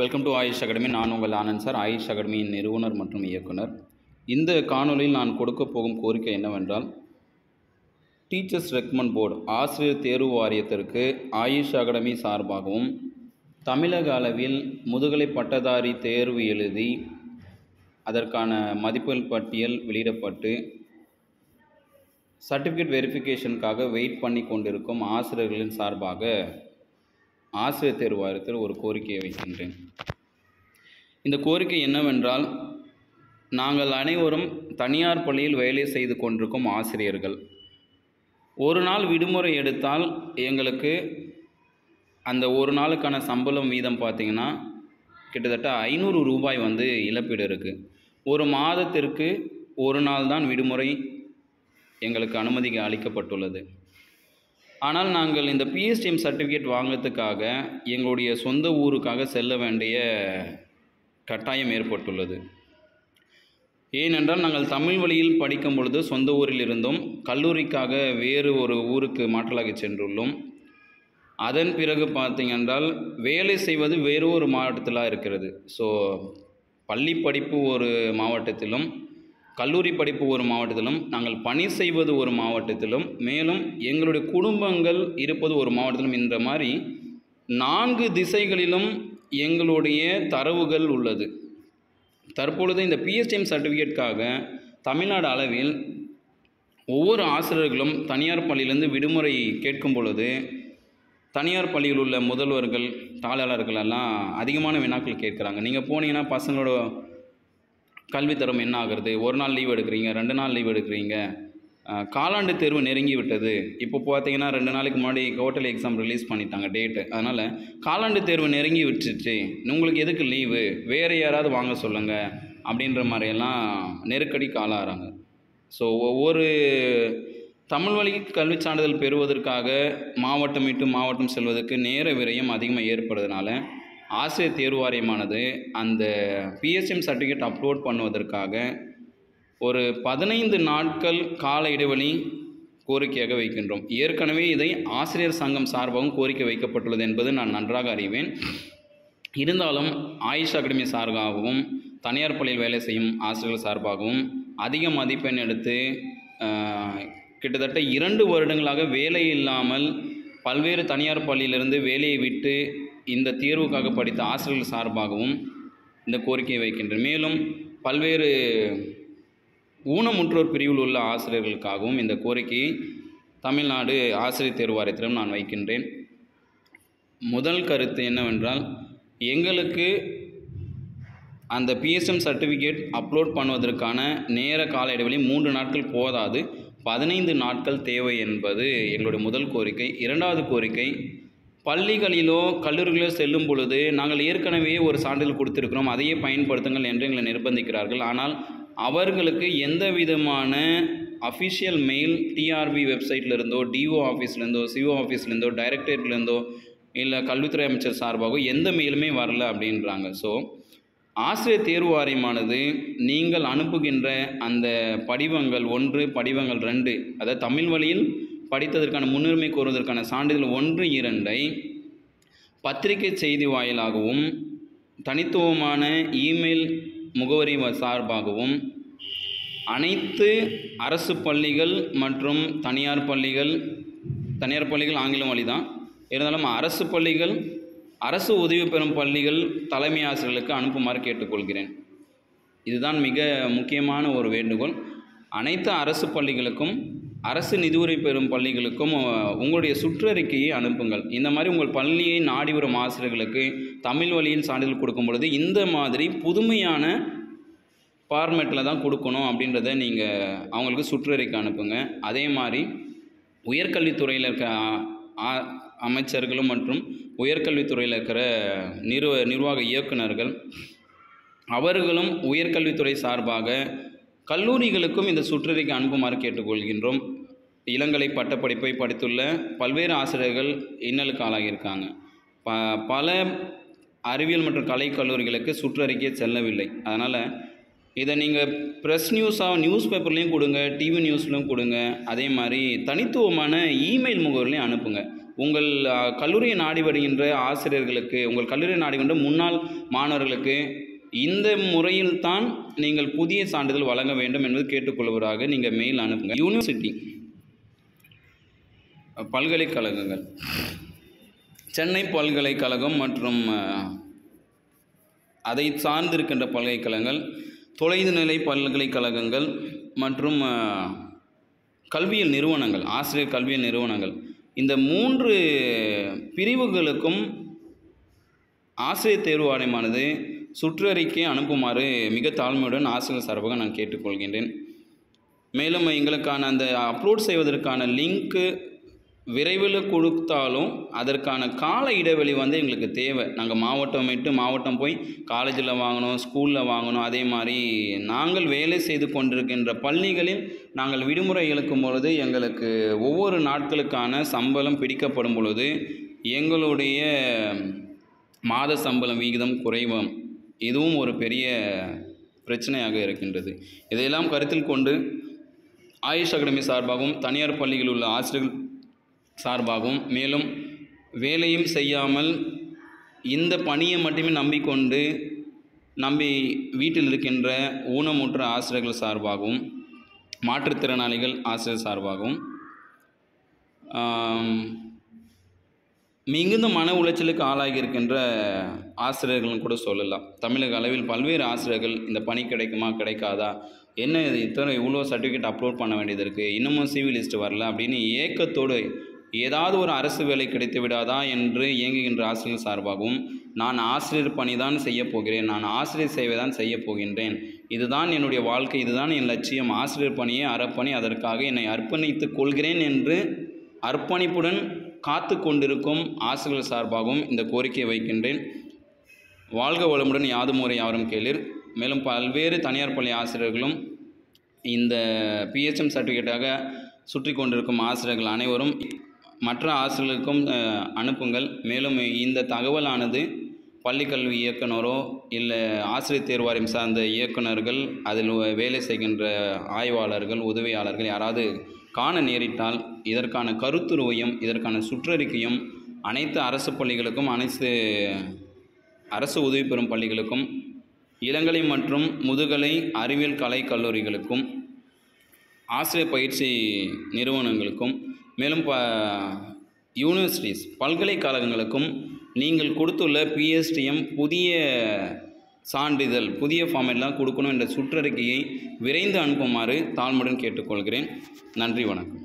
Welcome to AYUSH academy நான் உங்கள் Anand sir. AYUSH அகாடமியின் நிறுவனர் மற்றும் இயக்குனர். இந்த காணொலியில் நான் கொடுக்க போகும் கோரிக்கை என்னவென்றால் டீச்சர்ஸ் ரெக்கமெண்ட் போர்டு ஆசிரியர் தேர்வு வாரியத்திற்கு ஆயுஷ் அகாடமி சார்பாகவும் தமிழக அளவில் முதுகலை பட்டதாரி தேர்வு எழுதி அதற்கான மதிப்பெண் பட்டியல் வெளியிடப்பட்டு சர்டிஃபிகேட் வெரிஃபிகேஷனுக்காக வெயிட் பண்ணி கொண்டிருக்கும் ஆசிரியர்களின் சார்பாக ஆசிரியர் தேர்வு வாரியத்தில் ஒரு கோரிக்கையை வைக்கின்றேன். இந்த கோரிக்கை என்னவென்றால் நாங்கள் அனைவரும் தனியார் பள்ளியில் வேலை செய்து கொண்டிருக்கும் ஆசிரியர்கள். ஒரு நாள் விடுமுறை எடுத்தால் எங்களுக்கு அந்த ஒரு நாளுக்கான சம்பளம் வீதம் பார்த்திங்கன்னா கிட்டத்தட்ட ஐநூறு ரூபாய் வந்து இழப்பீடு இருக்குது ஒரு மாதத்திற்கு ஒரு நாள் தான் விடுமுறை எங்களுக்கு அனுமதி அளிக்கப்பட்டுள்ளது. ஆனால் நாங்கள் இந்த பிஎஸ்டிஎம் சர்டிஃபிகேட் வாங்கிறதுக்காக எங்களுடைய சொந்த ஊருக்காக செல்ல வேண்டிய கட்டாயம் ஏற்பட்டுள்ளது. ஏனென்றால் நாங்கள் தமிழ் வழியில் படிக்கும் பொழுது சொந்த ஊரில் இருந்தும் கல்லூரிக்காக வேறு ஒரு ஊருக்கு மாற்றலாகி சென்றுள்ளோம். அதன் பிறகு பார்த்தீங்கன்றால் வேலை செய்வது வேறு ஒரு மாவட்டத்தில் இருக்கிறது. ஸோ பள்ளி படிப்பு ஒரு மாவட்டத்திலும் கல்லூரி படிப்பு ஒரு மாவட்டத்திலும் நாங்கள் பணி செய்வது ஒரு மாவட்டத்திலும் மேலும் எங்களுடைய குடும்பங்கள் இருப்பது ஒரு மாவட்டத்திலும் இந்த மாதிரி நான்கு திசைகளிலும் எங்களுடைய தரவுகள் உள்ளது. தற்பொழுது இந்த பிஎஸ்டிஎம் சர்டிஃபிகேட்காக தமிழ்நாடு அளவில் ஒவ்வொரு ஆசிரியர்களும் தனியார் பள்ளியிலேருந்து விடுமுறை கேட்கும் பொழுது தனியார் பள்ளியில் உள்ள முதல்வர்கள் தாளாளர்கள் எல்லாம் அதிகமான வினாக்கள் கேட்குறாங்க. நீங்கள் போனீங்கன்னா பசங்களோட கல்வித்தரம் என்ன ஆகுறது? ஒரு நாள் லீவ் எடுக்கிறீங்க ரெண்டு நாள் லீவ் எடுக்கிறீங்க. காலாண்டு தேர்வு நெருங்கி விட்டது. இப்போ பார்த்தீங்கன்னா ரெண்டு நாளைக்கு முன்னாடி குவார்டர்லி எக்ஸாம் ரிலீஸ் பண்ணிட்டாங்க டேட்டு அதனால் காலாண்டு தேர்வு நெருங்கி விட்டுச்சு உங்களுக்கு எதுக்கு லீவு வேறு யாராவது வாங்க சொல்லுங்கள் அப்படின்ற மாதிரியெல்லாம் நெருக்கடி ஆளாகிறாங்க ஸோ ஒவ்வொரு தமிழ் வழி கல்விச் சான்றிதழ் பெறுவதற்காக மாவட்டம் விட்டு மாவட்டம் செல்வதற்கு நேர விரயம் அதிகமாக ஏற்படுறதுனால ஆசிரியர் தேர்வு வாரியமானது அந்த பிஎஸ்எம் சர்டிஃபிகேட் அப்லோட் பண்ணுவதற்காக ஒரு பதினைந்து நாட்கள் கால இடைவெளி கோரிக்கையாக வைக்கின்றோம். ஏற்கனவே இதை ஆசிரியர் சங்கம் சார்பாகவும் கோரிக்கை வைக்கப்பட்டுள்ளது என்பது நான் நன்றாக அறிவேன். இருந்தாலும் ஆயுஷ் அகாடமி சார்பாகவும் தனியார் பள்ளியில் வேலை செய்யும் ஆசிரியர்கள் சார்பாகவும் அதிக மதிப்பெண் எடுத்து கிட்டத்தட்ட இரண்டு வருடங்களாக வேலை இல்லாமல் பல்வேறு தனியார் பள்ளியிலிருந்து வேலையை விட்டு இந்த தேர்வுக்காக படித்த ஆசிரியர்கள் சார்பாகவும் இந்த கோரிக்கையை வைக்கின்றேன். மேலும் பல்வேறு ஊனமுற்றோர் பிரிவில் உள்ள ஆசிரியர்களுக்காகவும் இந்த கோரிக்கையை தமிழ்நாடு ஆசிரியர் தேர்வு வாரியத்திலும் நான் வைக்கின்றேன். முதல் கருத்து என்னவென்றால் எங்களுக்கு அந்த பிஎஸ்எம் சர்டிஃபிகேட் அப்லோட் பண்ணுவதற்கான நேர கால இடைவெளி மூன்று நாட்கள் போதாது. பதினைந்து நாட்கள் தேவை என்பது எங்களுடைய முதல் கோரிக்கை. இரண்டாவது கோரிக்கை பள்ளிகளிலோ கல்லூரிகளோ செல்லும் பொழுது நாங்கள் ஏற்கனவே ஒரு சான்றிதழ் கொடுத்திருக்கிறோம். அதையே பயன்படுத்துங்கள் என்று எங்களை நிர்பந்திக்கிறார்கள். ஆனால் அவர்களுக்கு எந்த விதமான அஃபிஷியல் மெயில் டிஆர்பி வெப்சைட்லேருந்தோ டிஓ ஆஃபீஸ்லேருந்தோ சிஓ ஆஃபீஸ்லேருந்தோ டைரக்டரேட்லேருந்தோ இல்லை கல்வித்துறை அமைச்சர் சார்பாகவோ எந்த மெயிலுமே வரல அப்படின்றாங்க. ஸோ ஆசிரியர் தேர்வு வாரியமானது நீங்கள் அனுப்புகின்ற அந்த படிவங்கள் ஒன்று படிவங்கள் ரெண்டு அதாவது தமிழ் வழியில் படித்ததற்கான முன்னுரிமை கோருவதற்கான சான்றிதழ் ஒன்று இரண்டை பத்திரிகை செய்தி வாயிலாகவும் தனித்துவமான இமெயில் முகவரி சார்பாகவும் அனைத்து அரசு பள்ளிகள் மற்றும் தனியார் பள்ளிகள் தனியார் பள்ளிகள் ஆங்கிலம் வழி தான் இருந்தாலும் அரசு பள்ளிகள் அரசு உதவி பெறும் பள்ளிகள் தலைமை ஆசிரியர்களுக்கு அனுப்புமாறு கேட்டுக்கொள்கிறேன். இதுதான் மிக முக்கியமான ஒரு வேண்டுகோள். அனைத்து அரசு பள்ளிகளுக்கும் அரசு நிதியுதவி பெறும் பள்ளிகளுக்கும் உங்களுடைய சுற்றறிக்கையை அனுப்புங்கள். இந்த மாதிரி உங்கள் பள்ளியை நாடி வரும் ஆசிரியர்களுக்கு தமிழ் வழியில் சான்றிதழ் கொடுக்கும் பொழுது இந்த மாதிரி புதுமையான ஃபார்மேட்டில் தான் கொடுக்கணும் அப்படின்றத நீங்கள் அவங்களுக்கு சுற்றறிக்கை அனுப்புங்க. அதே மாதிரி உயர்கல்வித்துறையில் இருக்க அமைச்சர்களும் மற்றும் உயர்கல்வித்துறையில் இருக்கிற நிர்வ நிர்வாக இயக்குனர்கள் அவர்களும் உயர்கல்வித்துறை சார்பாக கல்லூரிகளுக்கும் இந்த சுற்றறிக்கை அனுப்புமாறு கேட்டுக்கொள்கின்றோம். இளங்கலை பட்டப்படிப்பை படித்துள்ள பல்வேறு ஆசிரியர்கள் இன்னலுக்கு ஆளாகியிருக்காங்க. ப பல அறிவியல் மற்றும் கலை கல்லூரிகளுக்கு சுற்றறிக்கை செல்லவில்லை. அதனால் இதை நீங்கள் ப்ரெஸ் நியூஸாக நியூஸ் பேப்பர்லேயும் கொடுங்க டிவி நியூஸ்லையும் கொடுங்க. அதே மாதிரி தனித்துவமான இமெயில் முகவரிலையும் அனுப்புங்க. உங்கள் கல்லூரியை நாடி வருகின்ற ஆசிரியர்களுக்கு உங்கள் கல்லூரியை நாடி வருகின்ற முன்னாள் மாணவர்களுக்கு இந்த முறையில் தான் நீங்கள் புதிய சான்றிதழ் வழங்க வேண்டும் என்பது கேட்டுக்கொள்வதாக நீங்கள் மெயில் அனுப்புங்க. யூனிவர்சிட்டி பல்கலைக்கழகங்கள். சென்னை பல்கலைக்கழகம் மற்றும் அதை சார்ந்திருக்கின்ற பல்கலைக்கழகங்கள் தொலைநிலை பல்கலைக்கழகங்கள் மற்றும் கல்வியியல் கல்வியல் நிறுவனங்கள் ஆசிரியர் கல்வியல் நிறுவனங்கள். இந்த மூன்று பிரிவுகளுக்கும் ஆசிரியர் தேர்வு ஆணையமானது சுற்றறிக்கை அனுப்புமாறு மிக தாழ்மையுடன் ஆசிரியர் சார்பாக நான் கேட்டுக்கொள்கின்றேன். மேலும் எங்களுக்கான அந்த அப்லோட் செய்வதற்கான லிங்க்கு விரைவில் கொடுத்தாலும் அதற்கான கால இடைவெளி வந்து எங்களுக்கு தேவை. நாங்கள் மாவட்டம் விட்டு மாவட்டம் போய் காலேஜில் வாங்கணும் ஸ்கூலில் வாங்கணும் அதே மாதிரி நாங்கள் வேலை செய்து கொண்டிருக்கின்ற பள்ளிகளில் நாங்கள் விடுமுறை இழுக்கும் பொழுது எங்களுக்கு ஒவ்வொரு நாட்களுக்கான சம்பளம் பிடிக்கப்படும் பொழுது எங்களுடைய மாத சம்பளம் விகிதம் குறைவும். இதுவும் ஒரு பெரிய பிரச்சனையாக இருக்கின்றது. இதையெல்லாம் கருத்தில் கொண்டு ஆயுஷ் அகாடமி சார்பாகவும் தனியார் பள்ளிகளில் உள்ள ஆசிரியர்கள் சார்பாகும். மேலும் வேலையும் செய்யாமல் இந்த பணியை மட்டுமே நம்பிக்கொண்டு நம்பி வீட்டில் இருக்கின்ற ஊனமுற்ற ஆசிரியர்கள் சார்பாகவும் மாற்றுத்திறனாளிகள் ஆசிரியர் சார்பாகவும் மிகுந்த மன உளைச்சலுக்கு ஆளாகி இருக்கின்ற ஆசிரியர்கள்னு கூட சொல்லலாம். தமிழக அளவில் பல்வேறு ஆசிரியர்கள் இந்த பணி கிடைக்குமா கிடைக்காதா என்ன இது இத்தனை இவ்வளோ சர்டிஃபிகேட் அப்லோட் பண்ண வேண்டியது இருக்குது இன்னமும் சிவி லிஸ்ட் வரல அப்படின்னு ஏக்கத்தோடு ஏதாவது ஒரு அரசு வேலை கிடைத்து விடாதா என்று இயங்குகின்ற ஆசிரியர் சார்பாகவும் நான் ஆசிரியர் பணி தான் செய்ய போகிறேன் நான் ஆசிரியர் சேவை தான் செய்ய போகின்றேன். இதுதான் என்னுடைய வாழ்க்கை இதுதான் என் லட்சியம். ஆசிரியர் பணியே அறப்பணி அதற்காக என்னை அர்ப்பணித்துக் கொள்கிறேன் என்று அர்ப்பணிப்புடன் காத்து கொண்டிருக்கும் ஆசிரியர்கள் சார்பாகவும் இந்த கோரிக்கையை வைக்கின்றேன். வாழ்க வளமுடன் யாதுமுறை ஊரை யாவரும் கேளிர். மேலும் பல்வேறு தனியார் பள்ளி ஆசிரியர்களும் இந்த பிஹெச்எம் சர்டிஃபிகேட்டாக சுற்றி கொண்டிருக்கும் ஆசிரியர்கள் அனைவரும் மற்ற ஆசிரியர்களுக்கும் அனுப்புங்கள். மேலும் இந்த தகவலானது பள்ளிக்கல்வி இயக்குனரோ இல்லை ஆசிரியர் தேர்வாரியம் சார்ந்த இயக்குனர்கள் அதில் வேலை செய்கின்ற ஆய்வாளர்கள் உதவியாளர்கள் யாராவது காண நேரிட்டால் இதற்கான கருத்துருவையும் இதற்கான சுற்றறிக்கையும் அனைத்து அரசு பள்ளிகளுக்கும் அனைத்து அரசு உதவி பெறும் பள்ளிகளுக்கும் இளங்கலை மற்றும் முதுகலை அறிவியல் கலை கல்லூரிகளுக்கும் ஆசிரியர் பயிற்சி நிறுவனங்களுக்கும் மேலும் ப யூனிவர்சிட்டிஸ் பல்கலைக்கழகங்களுக்கும் நீங்கள் கொடுத்துள்ள பிஎஸ்டிஎம் புதிய சான்றிதழ் புதிய ஃபார்மெல்லாம் கொடுக்கணும் என்ற சுற்றறிக்கையை விரைந்து அனுப்புமாறு தாழ்மையுடன் கேட்டுக்கொள்கிறேன். நன்றி வணக்கம்.